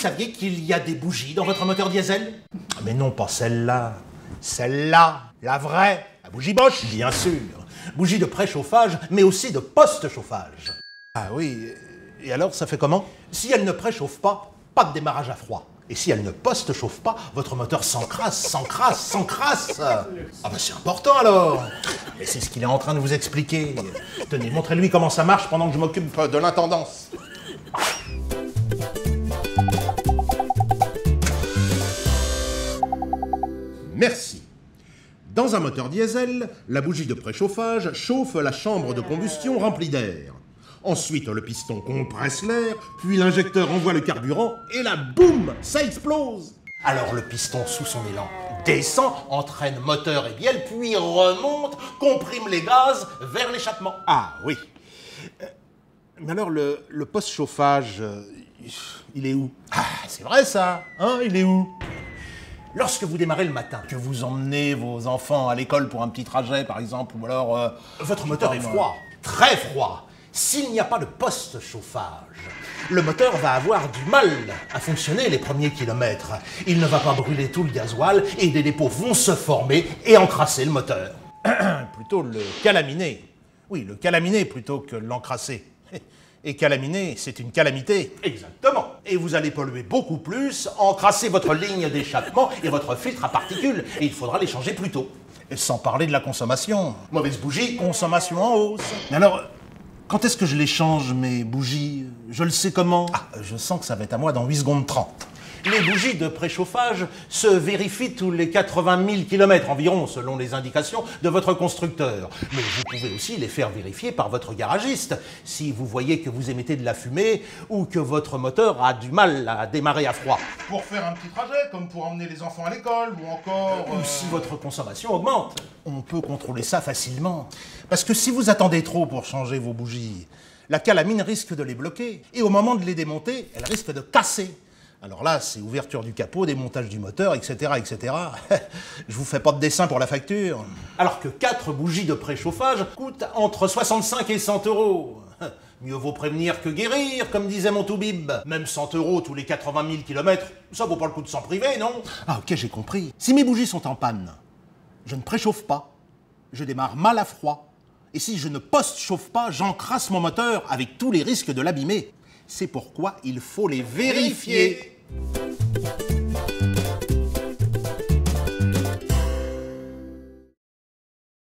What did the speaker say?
saviez qu'il y a des bougies dans votre moteur diesel? Mais non, pas celle-là. Celle-là, la vraie, la bougie Bosch, bien sûr. Bougie de préchauffage, mais aussi de post-chauffage. Ah oui, et alors ça fait comment? Si elle ne préchauffe pas, pas de démarrage à froid. Et si elle ne post-chauffe pas, votre moteur s'encrasse, s'encrasse, s'encrasse. Ah bah c'est important alors. Et c'est ce qu'il est en train de vous expliquer. Tenez, montrez-lui comment ça marche pendant que je m'occupe de l'intendance. Merci. Dans un moteur diesel, la bougie de préchauffage chauffe la chambre de combustion remplie d'air. Ensuite, le piston compresse l'air, puis l'injecteur envoie le carburant, et là, boum, ça explose. Alors le piston, sous son élan, descend, entraîne moteur et bielle, puis remonte, comprime les gaz vers l'échappement. Ah oui. Euh, Mais alors le, le post-chauffage, euh, il est où? Ah, c'est vrai ça, hein, il est où? Lorsque vous démarrez le matin, que vous emmenez vos enfants à l'école pour un petit trajet par exemple, ou alors... euh, votre moteur est froid, très froid. S'il n'y a pas de post-chauffage, le moteur va avoir du mal à fonctionner les premiers kilomètres. Il ne va pas brûler tout le gasoil et des dépôts vont se former et encrasser le moteur. plutôt le calaminer. Oui, le calaminer plutôt que l'encrasser. Et calaminer, c'est une calamité. Exactement. Et vous allez polluer beaucoup plus, encrasser votre ligne d'échappement et votre filtre à particules. Et il faudra les changer plus tôt. Et sans parler de la consommation. Mauvaise bougie, consommation en hausse. Mais alors, quand est-ce que je les change, mes bougies? Je le sais comment? Ah, je sens que ça va être à moi dans 8 secondes 30. Les bougies de préchauffage se vérifient tous les 80 000 km environ, selon les indications de votre constructeur. Mais vous pouvez aussi les faire vérifier par votre garagiste, si vous voyez que vous émettez de la fumée ou que votre moteur a du mal à démarrer à froid. Pour faire un petit trajet, comme pour emmener les enfants à l'école, ou encore... Ou si votre consommation augmente. On peut contrôler ça facilement. Parce que si vous attendez trop pour changer vos bougies, la calamine risque de les bloquer. Et au moment de les démonter, elle risque de casser. Alors là, c'est ouverture du capot, démontage du moteur, etc., etc. Je vous fais pas de dessin pour la facture. Alors que 4 bougies de préchauffage coûtent entre 65 et 100 euros. Mieux vaut prévenir que guérir, comme disait mon toubib. Même 100 euros tous les 80 000 km, ça vaut pas le coup de s'en priver, non? Ah ok, j'ai compris. Si mes bougies sont en panne, je ne préchauffe pas, je démarre mal à froid. Et si je ne post-chauffe pas, j'encrasse mon moteur avec tous les risques de l'abîmer. C'est pourquoi il faut les vérifier.